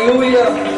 Hallelujah.